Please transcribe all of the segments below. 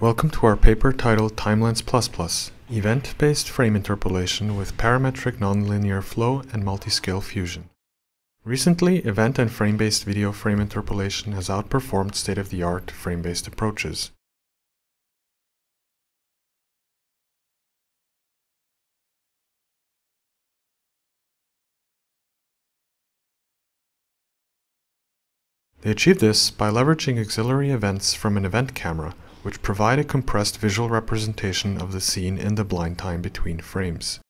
Welcome to our paper titled TimeLens++, Event-Based Frame Interpolation with Parametric Nonlinear Flow and Multiscale Fusion. Recently, event and frame-based video frame interpolation has outperformed state-of-the-art frame-based approaches. They achieve this by leveraging auxiliary events from an event camera, which provide a compressed visual representation of the scene in the blind time between frames.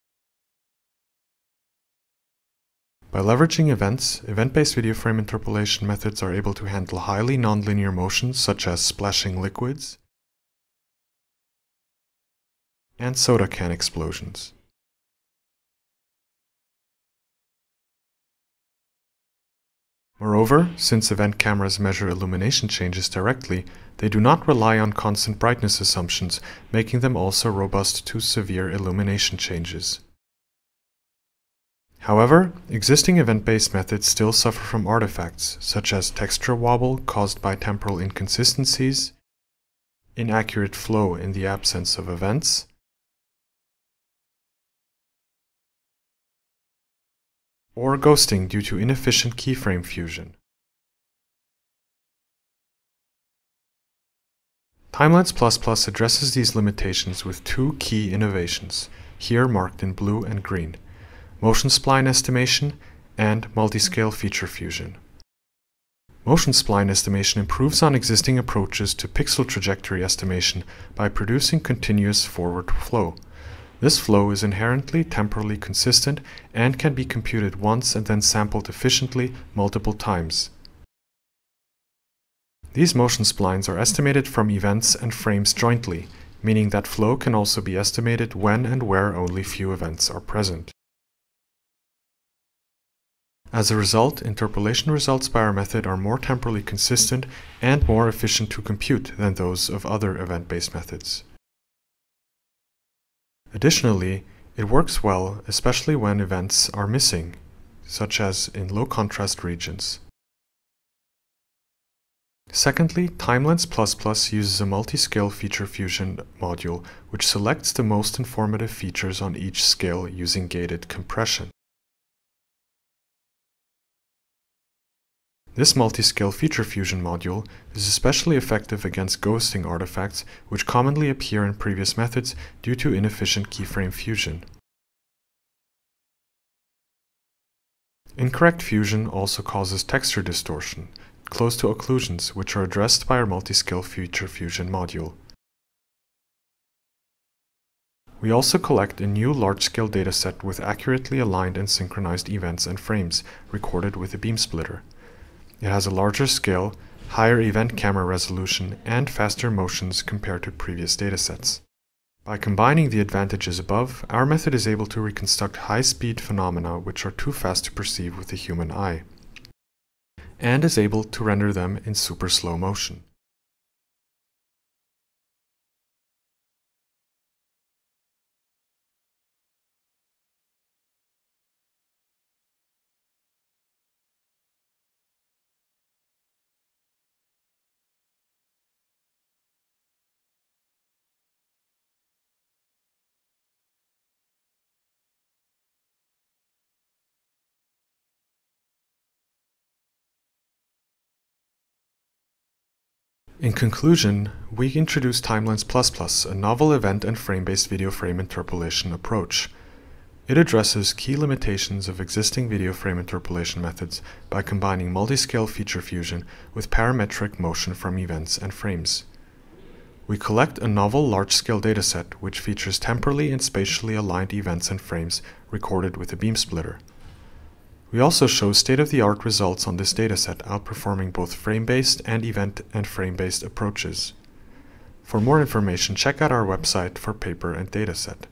By leveraging events, event-based video frame interpolation methods are able to handle highly nonlinear motions such as splashing liquids and soda can explosions. Moreover, since event cameras measure illumination changes directly, they do not rely on constant brightness assumptions, making them also robust to severe illumination changes. However, existing event-based methods still suffer from artifacts, such as texture wobble caused by temporal inconsistencies, inaccurate flow in the absence of events, or ghosting due to inefficient keyframe fusion. TimeLens++ addresses these limitations with two key innovations, here marked in blue and green, motion spline estimation and multiscale feature fusion. Motion spline estimation improves on existing approaches to pixel trajectory estimation by producing continuous forward flow. This flow is inherently temporally consistent and can be computed once and then sampled efficiently multiple times. These motion splines are estimated from events and frames jointly, meaning that flow can also be estimated when and where only few events are present. As a result, interpolation results by our method are more temporally consistent and more efficient to compute than those of other event-based methods. Additionally, it works well especially when events are missing, such as in low contrast regions. Secondly, TimeLens++ uses a multi-scale feature fusion module which selects the most informative features on each scale using gated compression. This multi-scale feature fusion module is especially effective against ghosting artifacts which commonly appear in previous methods due to inefficient keyframe fusion. Incorrect fusion also causes texture distortion, close to occlusions, which are addressed by our multi-scale feature fusion module. We also collect a new large-scale dataset with accurately aligned and synchronized events and frames recorded with a beam splitter. It has a larger scale, higher event camera resolution, and faster motions compared to previous datasets. By combining the advantages above, our method is able to reconstruct high-speed phenomena which are too fast to perceive with the human eye, and is able to render them in super slow motion. In conclusion, we introduce TimeLens++, a novel event and frame-based video frame interpolation approach. It addresses key limitations of existing video frame interpolation methods by combining multi-scale feature fusion with parametric motion from events and frames. We collect a novel large-scale dataset which features temporally and spatially aligned events and frames recorded with a beam splitter. We also show state-of-the-art results on this dataset outperforming both frame-based and event and frame-based approaches. For more information, check out our website for paper and dataset.